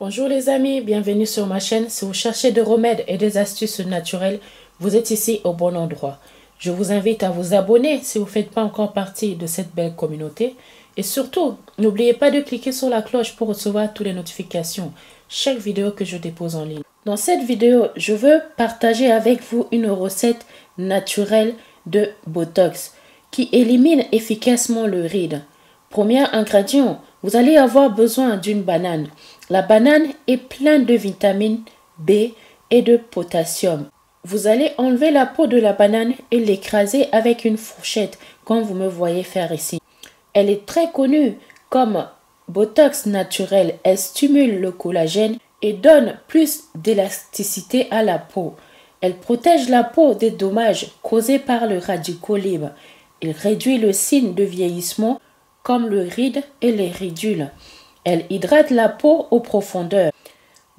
Bonjour les amis, bienvenue sur ma chaîne. Si vous cherchez des remèdes et des astuces naturelles, vous êtes ici au bon endroit. Je vous invite à vous abonner si vous ne faites pas encore partie de cette belle communauté. Et surtout, n'oubliez pas de cliquer sur la cloche pour recevoir toutes les notifications, chaque vidéo que je dépose en ligne. Dans cette vidéo, je veux partager avec vous une recette naturelle de Botox qui élimine efficacement le ride. Premier ingrédient, vous allez avoir besoin d'une banane. La banane est pleine de vitamine B et de potassium. Vous allez enlever la peau de la banane et l'écraser avec une fourchette, comme vous me voyez faire ici. Elle est très connue comme Botox naturel. Elle stimule le collagène et donne plus d'élasticité à la peau. Elle protège la peau des dommages causés par le radicaux libre. Il réduit le signe de vieillissement le ride et les ridules. Elle hydrate la peau aux profondeurs.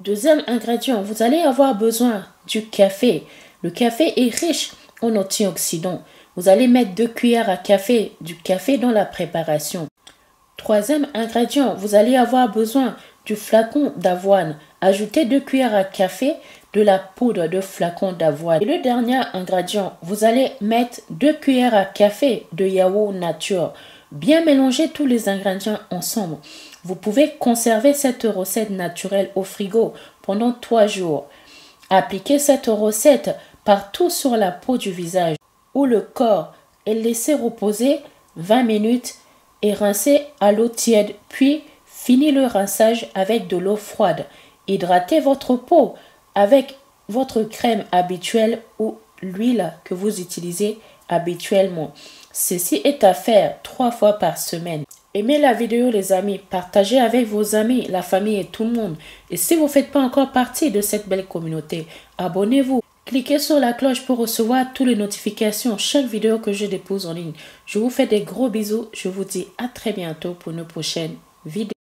Deuxième ingrédient, vous allez avoir besoin du café. Le café est riche en antioxydants. Vous allez mettre deux cuillères à café du café dans la préparation. Troisième ingrédient, vous allez avoir besoin du flacon d'avoine. Ajoutez deux cuillères à café de la poudre de flacon d'avoine. Et le dernier ingrédient, vous allez mettre deux cuillères à café de yaourt nature. Bien mélanger tous les ingrédients ensemble. Vous pouvez conserver cette recette naturelle au frigo pendant trois jours. Appliquez cette recette partout sur la peau du visage ou le corps et laissez reposer 20 minutes et rincez à l'eau tiède. Puis, finis le rinçage avec de l'eau froide. Hydratez votre peau avec votre crème habituelle ou l'huile que vous utilisez habituellement. Ceci est à faire trois fois par semaine. Aimez la vidéo les amis, partagez avec vos amis, la famille et tout le monde. Et si vous ne faites pas encore partie de cette belle communauté, abonnez-vous. Cliquez sur la cloche pour recevoir toutes les notifications, chaque vidéo que je dépose en ligne. Je vous fais des gros bisous. Je vous dis à très bientôt pour une prochaine vidéo.